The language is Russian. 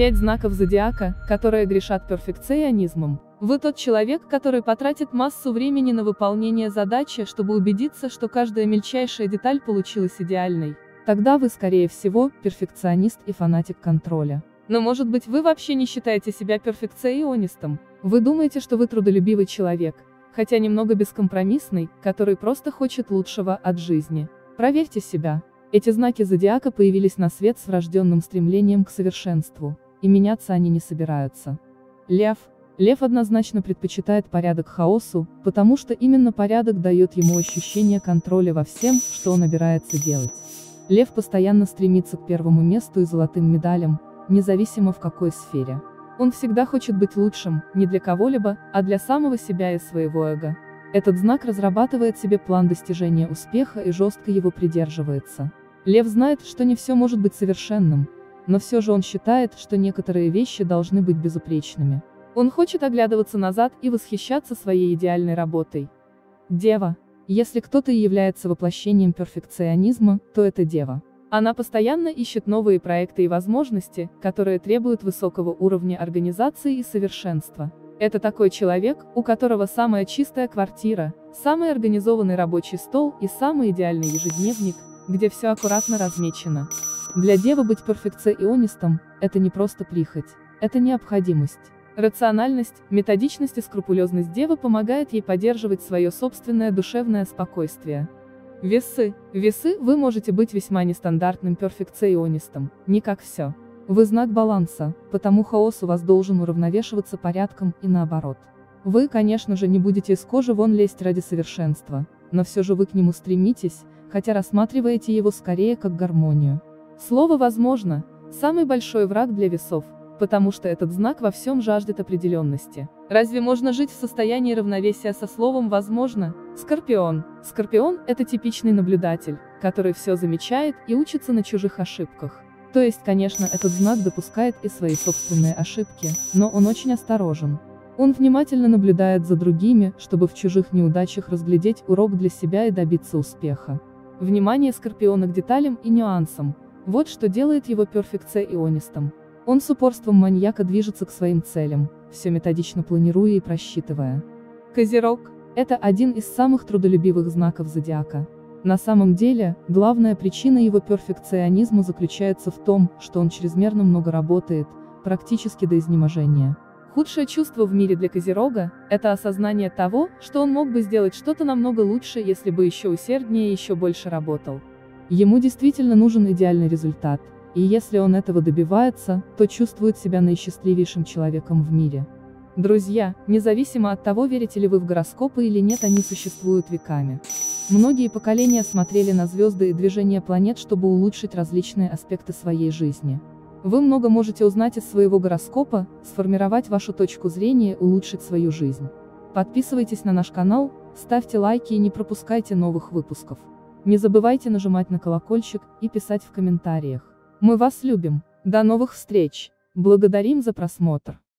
Пять знаков зодиака, которые грешат перфекционизмом. Вы тот человек, который потратит массу времени на выполнение задачи, чтобы убедиться, что каждая мельчайшая деталь получилась идеальной. Тогда вы, скорее всего, перфекционист и фанатик контроля. Но может быть вы вообще не считаете себя перфекционистом? Вы думаете, что вы трудолюбивый человек, хотя немного бескомпромиссный, который просто хочет лучшего от жизни. Проверьте себя. Эти знаки зодиака появились на свет с врожденным стремлением к совершенству и меняться они не собираются. Лев. Лев однозначно предпочитает порядок хаосу, потому что именно порядок дает ему ощущение контроля во всем, что он набирается делать. Лев постоянно стремится к первому месту и золотым медалям, независимо в какой сфере. Он всегда хочет быть лучшим, не для кого-либо, а для самого себя и своего эго. Этот знак разрабатывает себе план достижения успеха и жестко его придерживается. Лев знает, что не все может быть совершенным, но все же он считает, что некоторые вещи должны быть безупречными. Он хочет оглядываться назад и восхищаться своей идеальной работой. Дева. Если кто-то является воплощением перфекционизма, то это Дева. Она постоянно ищет новые проекты и возможности, которые требуют высокого уровня организации и совершенства. Это такой человек, у которого самая чистая квартира, самый организованный рабочий стол и самый идеальный ежедневник, где все аккуратно размечено. Для девы быть перфекционистом – это не просто прихоть, это необходимость. Рациональность, методичность и скрупулезность девы помогает ей поддерживать свое собственное душевное спокойствие. Весы. Весы, вы можете быть весьма нестандартным перфекционистом, не как все. Вы знак баланса, потому хаос у вас должен уравновешиваться порядком и наоборот. Вы, конечно же, не будете из кожи вон лезть ради совершенства, но все же вы к нему стремитесь, хотя рассматриваете его скорее как гармонию. Слово «возможно» – самый большой враг для весов, потому что этот знак во всем жаждет определенности. Разве можно жить в состоянии равновесия со словом «возможно»? Скорпион. Скорпион – это типичный наблюдатель, который все замечает и учится на чужих ошибках. То есть, конечно, этот знак допускает и свои собственные ошибки, но он очень осторожен. Он внимательно наблюдает за другими, чтобы в чужих неудачах разглядеть урок для себя и добиться успеха. Внимание Скорпиона к деталям и нюансам, вот что делает его перфекционистом. Он с упорством маньяка движется к своим целям, все методично планируя и просчитывая. Козерог – это один из самых трудолюбивых знаков зодиака. На самом деле, главная причина его перфекционизма заключается в том, что он чрезмерно много работает, практически до изнеможения. Худшее чувство в мире для Козерога – это осознание того, что он мог бы сделать что-то намного лучше, если бы еще усерднее и еще больше работал. Ему действительно нужен идеальный результат, и если он этого добивается, то чувствует себя наисчастливейшим человеком в мире. Друзья, независимо от того, верите ли вы в гороскопы или нет, они существуют веками. Многие поколения смотрели на звезды и движение планет, чтобы улучшить различные аспекты своей жизни. Вы много можете узнать из своего гороскопа, сформировать вашу точку зрения, улучшить свою жизнь. Подписывайтесь на наш канал, ставьте лайки и не пропускайте новых выпусков. Не забывайте нажимать на колокольчик и писать в комментариях. Мы вас любим. До новых встреч. Благодарим за просмотр.